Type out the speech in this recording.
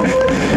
Oh,